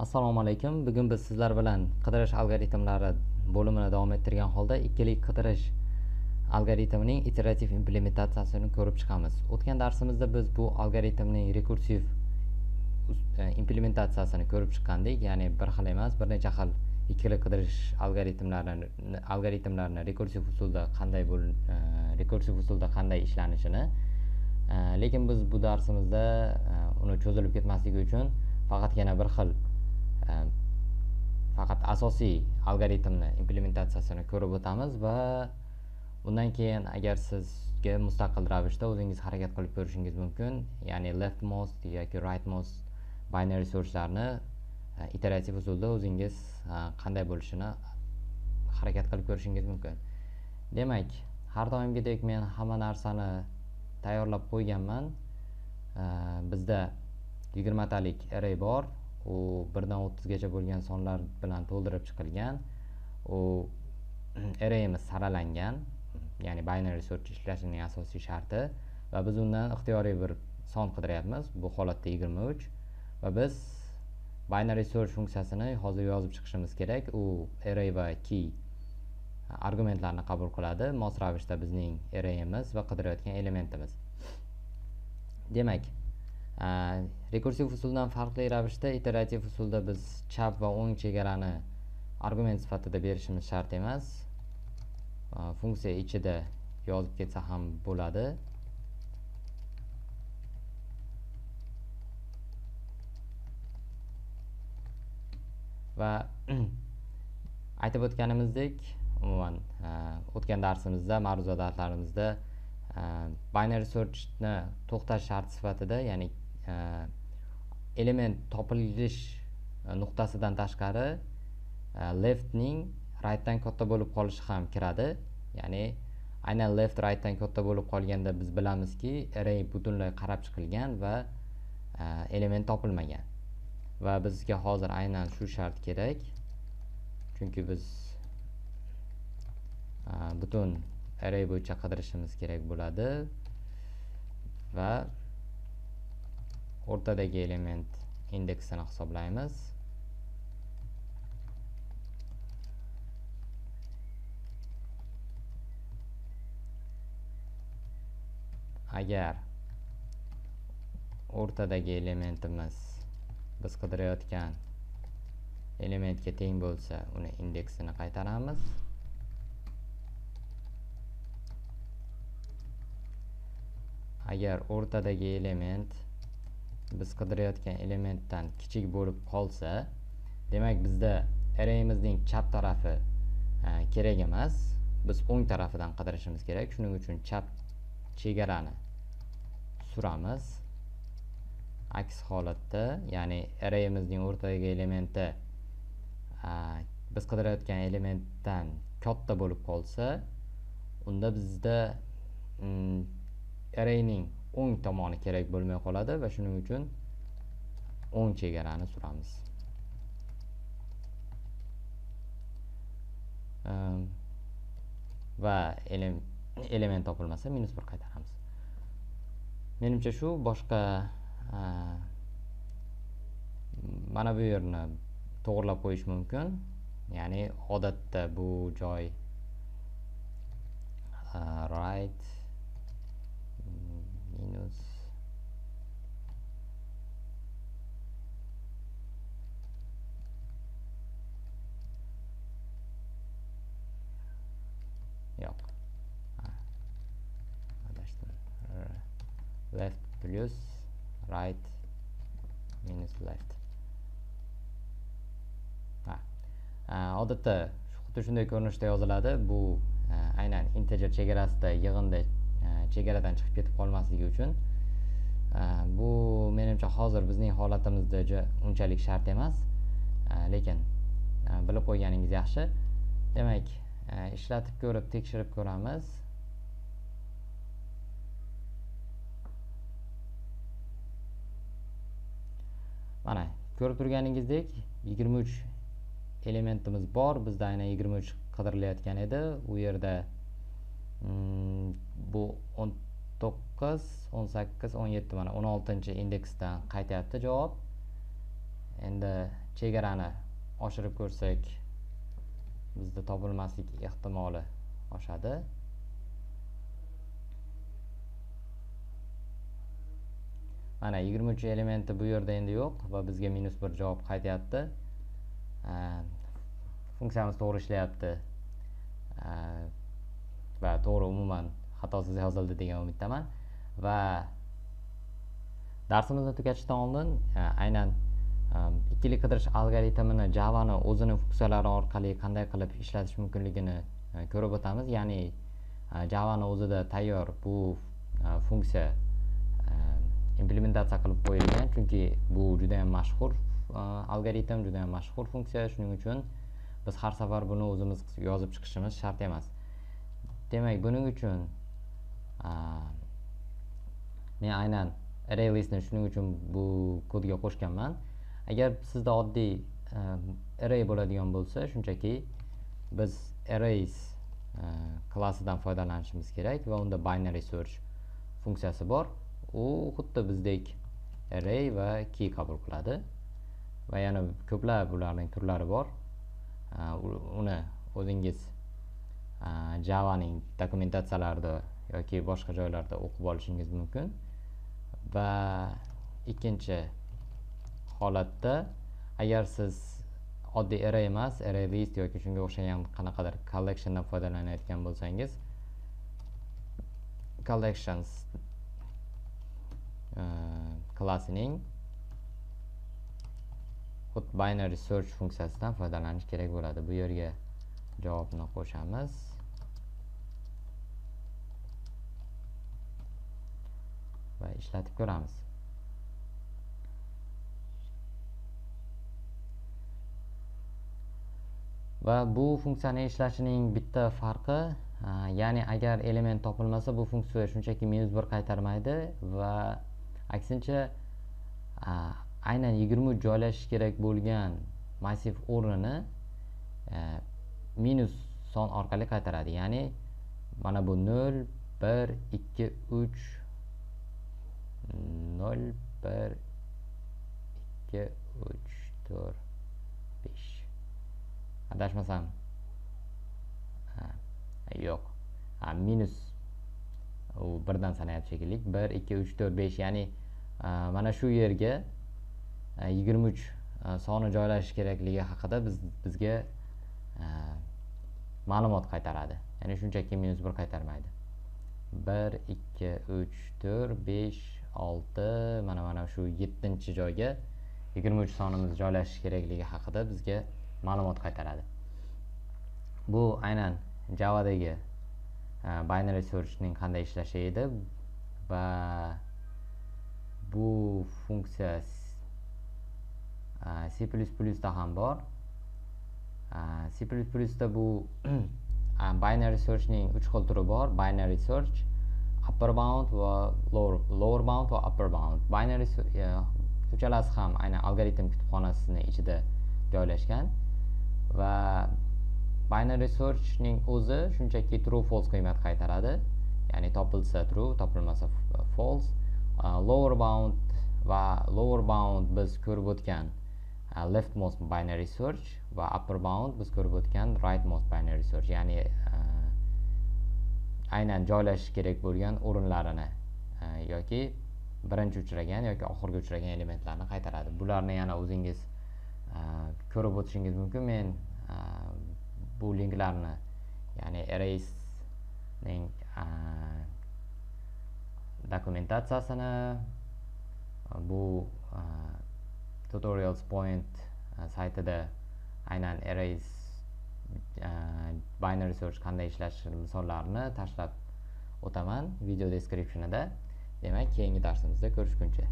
assalomu alaykum. Bugun biz sizlar bilan qidirish algoritmlari bo'limini davom ettirgan holda ikkili qidirish algoritmining iterativ implementatsiyasini ko'rib chiqamiz. O'tgan darsimizda biz bu algoritmning rekursiv e, implementatsiyasini ko'rib chiqqandik. Ya'ni bir xil emas bir necha xil ikkili qidirish algoritmlarini algoritmlarni rekursiv usulda qanday bo'l e, rekursiv usulda qanday ishlanishini e, lekin biz bu darsimizda uni cho'zilib ketmasligi uchun faqatgina bir xil faqat asosiy algoritmni implementatsiyasini ko'rib o'tamiz va undan keyin agar sizga mustaqil ravishda o'zingiz harakat qilib ko'rishingiz mumkin ya'ni leftmost yoki rightmost binary searchlarni iterativ usulda o'zingiz qanday bo'lishini harakat qilib ko'rishingiz mumkin demak har doimgidek men hamma narsani tayyorlab qo'yganman bizda yigirmatalik array bor u birdan o'ttizgacha bo'lgan sonlar bilan to'ldirib chiqilgan. U arrayimiz saralangan ya'ni binary search ishlashining asosiy sharti. Va biz undan ixtiyoriy bir son qidiryapmiz bu holatda yigirma uch. Va biz binary search funksiyasini hozir yozib chiqishimiz kerak. U array va key argumentlarni qabul qiladi. Mos ravishda bizning arrayimiz va qidirayotgan elementimiz. Demak rekursiv usuldan farqli ravishda iterativ usulda biz chap va o'ng chegarani argument sifatida berishimiz shart emas. Funksiya ichida yozib ketsa ham bo'ladi. Va aytib o'tganimizdek umuman o'tgan darsimizda ma'ruza darslarimizda binary searchni to'xtash sharti sifatida ya'ni element topilish e, nuqtasidan tashqari e, leftning rightdan katta bo'lib qolishi ham kiradi. Ya'ni aynan left rightdan katta bo'lib qolganda biz bilamizki array butunlay qarab chiqilgan va e, element topilmagan. Va bizga hozir aynan shu shart kerak. Chunki biz butun array bo'yicha qidirishimiz kerak bo'ladi. Va o'rtadagi element indeksini hisoblaymiz. Agar o'rtadagi elementimiz biz qidirayotgan elementga teng bo'lsa uni indeksini qaytaramiz. Agar o'rtadagi element biz qidirayotgan elementdan kichik bo'lib qolsa demak bizda arrayimizning chap tarafi e, kerak emas. Biz o'ng tarafidan qidirishimiz kerak. Shuning uchun chap chegarani suramiz. Aks holatda ya'ni arrayimizning o'rtadagi elementi e, biz qidirayotgan elementdan katta bo'lib qolsa unda bizda mm, arrayning o'ng tomoni kerak bo'lmay qoladi va shuning uchun o'ng chegarani suramiz. Ehm, va element topilmasa minus bir qaytaramiz. Menimcha shu boshqa e, mana bu yerni to'g'irlab qo'yish mumkin. Ya'ni odatda bu joy e, right minus yo'q adashdim left plus right minus left. Odatda xuddi shunday ko'rinishda yoziladi. Bu aynan integer chegarasida yig'inda chegaradan chiqib ketib qolmasligi uchun bu menimcha hozir bizning holatimizda unchalik shart emas. Lekin bilib qo'yganingiz yaxshi. Demak ishlatib ko'rib tekshirib ko'ramiz. Mana ko'rib turganingizdek 23 elementimiz bor. Bizda aynan 23 qidirilayotgan edi. U yerda mm, bu 19 18 17 mana 16 indeksdan qaytyapti javob? Endi chegarani oshirib ko'rsak bizda topilmaslik ehtimoli oshadi. Mana yigirma uch elementi bu yerda endi yo'q va bizga minus bir javob qaytyapti. Funksiyamiz to'g'ri ishlayapti. Va to'g'ri umuman xatosiz yozildi degan umiddaman. Va darsimizni tugatishdan oldin e, aynan e, ikkili qidirish algoritmini javani o'zini funksiyalari orqali qanday qilib ishlatish mumkinligini e, ko'rib o'tamiz. Ya'ni javani o'zida tayyor bu funksiya implementatsiya qilib qo'yilgan chunki bu juda yam mashhur e, algoritm juda yam mashhur funksiya. Shuning uchun biz har safar buni o'zimiz yozib chiqishimiz shart emas. Demak buning uchun e, men aynan array listni shuning uchun bu kodga qo'shganman. Agar sizda oddiy e, array bo'ladigan bo'lsa shunchaki biz arrays klassidan foydalanishimiz kerak va unda binary search funksiyasi bor. U xuddi bizdek array va key qabul qiladi. Va yana ko'plab ularning turlari bor. Uni o'zingiz javaning dokumentatsiyalarida yoki boshqa joylarda o'qib olishingiz mumkin. Va ikkinchi holatda agar siz oddiy array emas array list yoki shunga o'xshagan qanaqadir collectiondan foydalanayotgan bo'lsangiz collections klassining hut binary search funksiyasidan foydalanish kerak bo'ladi bu yerga javobni qo'shamiz va ishlatib ko'ramiz va bu funksiyani ishlashining bitta farqi ya'ni agar element topilmasa bu funksiya shunchaki minus bir qaytarmaydi va aksincha aynan yigirma uch joylashish kerak bo'lgan massiv o'rnini e, minus son orqali qaytaradi. Ya'ni mana bu nol bir ikki uch nol bir ikki uch to'rt besh. Adashmasam yo'q. Minus u birdan sanayapti shekilli. Bir ikki uch to'rt besh. Ya'ni mana shu yerga e, yigirma uch e, soni joylashishi kerakligi haqida biz bizga e, ma'lumot qaytaradi. Ya'ni shunchaki minus bir qaytarmaydi. Bir ikki uch to'rt besh olti mana mana shu yettinchi joyga yigirma uch sonimiz joylashishi kerakligi haqida bizga ma'lumot qaytaradi. Bu aynan javadagi binary searchning qanday ishlashi edi va bu funksiya c da ham bor. C da bu binary searchning uch xil turi bor. Binary search upper bound va lower, lower bound va upper bound. Binary e, uchalasi ham aynan algoritm kutubxonasini ichida joylashgan va binary searchning o'zi shunchaki true false qiymat qaytaradi. Ya'ni topilsa true topilmasa false. Lower bound va lower bound biz ko'rib o'tgan leftmost binary search va upper bound biz ko'rib o'tgan rightmost binary search ya'ni aynan joylashish kerak bo'lgan o'rinlarini yoki birinchi uchragan yoki oxirgi uchragan elementlarni qaytaradi. Bularni yana o'zingiz ko'rib o'tishingiz mumkin. Men bu linklarni ya'ni arraysning dokumentatsiyasini bu tutorials point saytida aynan arrays binary search qanday ishlashi misollarini tashlab o'taman video descriptionida demak keyingi darsimizda ko'rishguncha